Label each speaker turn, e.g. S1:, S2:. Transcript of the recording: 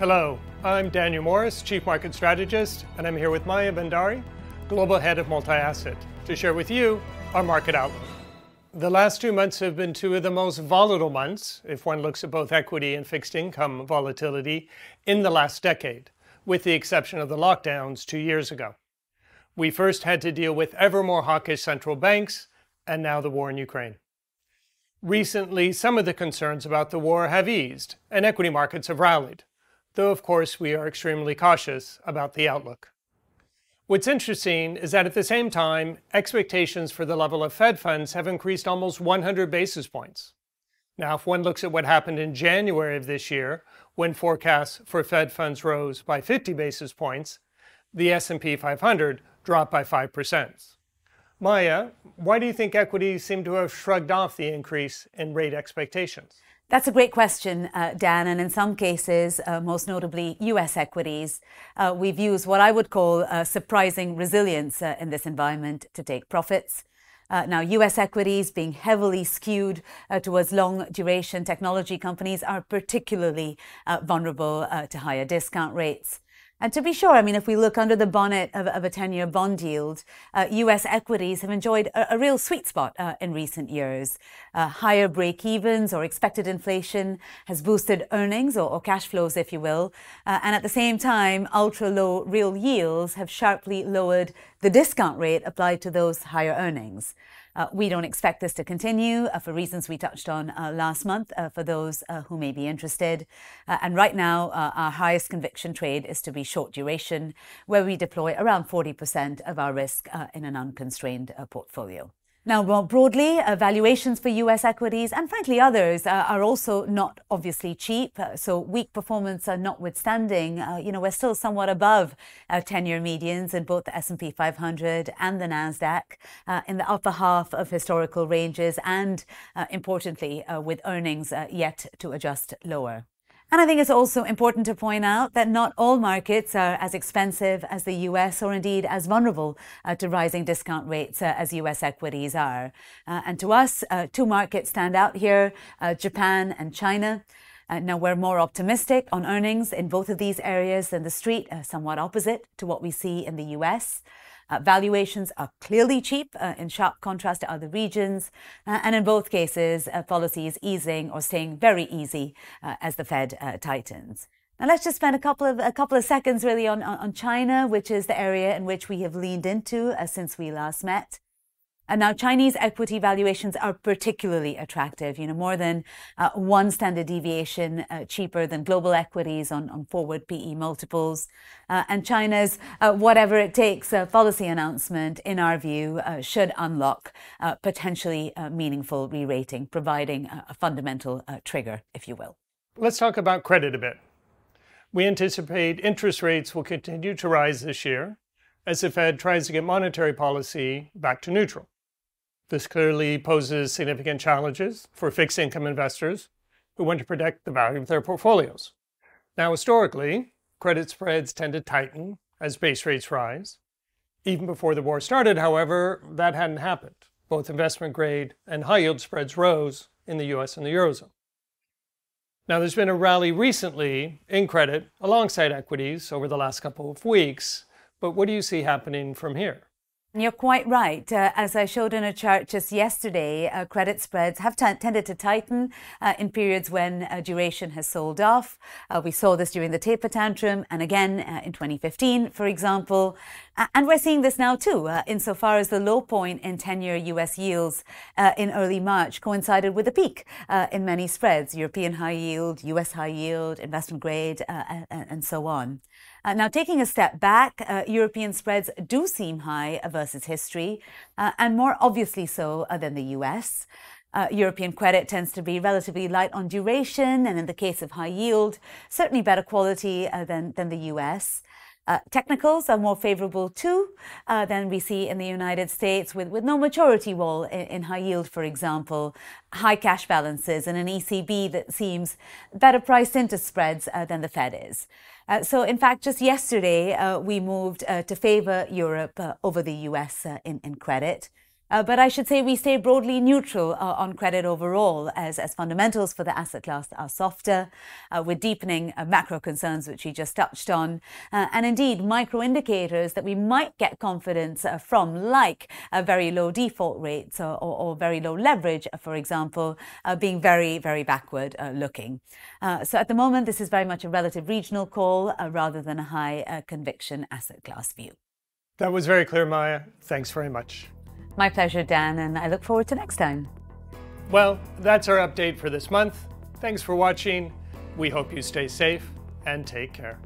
S1: Hello, I'm Daniel Morris, Chief Market Strategist, and I'm here with Maya Bhandari, Global Head of Multi Asset, to share with you our market outlook. The last two months have been two of the most volatile months, if one looks at both equity and fixed income volatility, in the last decade, with the exception of the lockdowns two years ago. We first had to deal with ever more hawkish central banks, and now the war in Ukraine. Recently, some of the concerns about the war have eased, and equity markets have rallied though of course we are extremely cautious about the outlook. What's interesting is that at the same time, expectations for the level of Fed funds have increased almost 100 basis points. Now, if one looks at what happened in January of this year, when forecasts for Fed funds rose by 50 basis points, the S&P 500 dropped by 5%. Maya, why do you think equities seem to have shrugged off the increase in rate expectations?
S2: That's a great question, uh, Dan. And in some cases, uh, most notably US equities, uh, we've used what I would call surprising resilience uh, in this environment to take profits. Uh, now, US equities being heavily skewed uh, towards long duration technology companies are particularly vulnerable to higher discount rates. And to be sure, I mean, if we look under the bonnet of, of a 10 year bond yield, uh, US equities have enjoyed a, a real sweet spot uh, in recent years. Uh, higher break evens or expected inflation has boosted earnings or, or cash flows, if you will. Uh, and at the same time, ultra low real yields have sharply lowered the discount rate applied to those higher earnings. Uh, we don't expect this to continue uh, for reasons we touched on uh, last month uh, for those uh, who may be interested. Uh, and right now, our highest conviction trade is to be short duration, where we deploy around 40% of our risk in an unconstrained portfolio. Now, more broadly, uh, valuations for US equities and frankly others uh, are also not obviously cheap. Uh, so weak performance notwithstanding, uh, you know, we're still somewhat above 10-year medians in both the S&P 500 and the NASDAQ in the upper half of historical ranges and importantly, with earnings yet to adjust lower. And I think it's also important to point out that not all markets are as expensive as the US or indeed as vulnerable uh, to rising discount rates uh, as US equities are. Uh, and to us, uh, two markets stand out here uh, Japan and China. Uh, now, we're more optimistic on earnings in both of these areas than the street, somewhat opposite to what we see in the US. Uh, valuations are clearly cheap uh, in sharp contrast to other regions. Uh, and in both cases, uh, policy is easing or staying very easy uh, as the Fed tightens. Now let's just spend a couple of a couple of seconds really on, on China, which is the area in which we have leaned into since we last met. And now Chinese equity valuations are particularly attractive, you know, more than uh, one standard deviation uh, cheaper than global equities on, on forward PE multiples. Uh, and China's uh, whatever it takes uh, policy announcement, in our view, uh, should unlock potentially meaningful re-rating, providing a fundamental trigger, if you will.
S1: Let's talk about credit a bit. We anticipate interest rates will continue to rise this year as the Fed tries to get monetary policy back to neutral. This clearly poses significant challenges for fixed income investors who want to protect the value of their portfolios. Now, historically, credit spreads tend to tighten as base rates rise. Even before the war started, however, that hadn't happened. Both investment grade and high yield spreads rose in the US and the Eurozone. Now, there's been a rally recently in credit alongside equities over the last couple of weeks, but what do you see happening from here?
S2: You're quite right. Uh, as I showed in a chart just yesterday, uh, credit spreads have tended to tighten uh, in periods when uh, duration has sold off. Uh, we saw this during the taper tantrum and again uh, in 2015, for example. And we're seeing this now too, insofar as the low point in 10 year US yields in early March coincided with a peak in many spreads European high yield, US high yield, investment grade, and, and so on. Uh, now, taking a step back, uh, European spreads do seem high versus history, uh, and more obviously so uh, than the US. Uh, European credit tends to be relatively light on duration, and in the case of high yield, certainly better quality uh, than, than the US. Uh, technicals are more favorable too uh, than we see in the United States with, with no maturity wall in, in, high yield, for example, high cash balances and an ECB that seems better priced into spreads uh, than the Fed is. Uh, so, in fact, just yesterday, uh, we moved uh, to favor Europe over the US in, in credit. Uh, but I should say we stay broadly neutral uh, on credit overall as, as fundamentals for the asset class are softer, uh, with deepening uh, macro concerns, which we just touched on, uh, and indeed micro indicators that we might get confidence uh, from, like very low default rates or, or, very low leverage, for example, being very, very backward looking. so at the moment, this is very much a relative regional call rather than a high conviction asset class view.
S1: That was very clear, Maya. Thanks very much.
S2: My pleasure, Dan, and I look forward to next time.
S1: Well, that's our update for this month. Thanks for watching. We hope you stay safe and take care.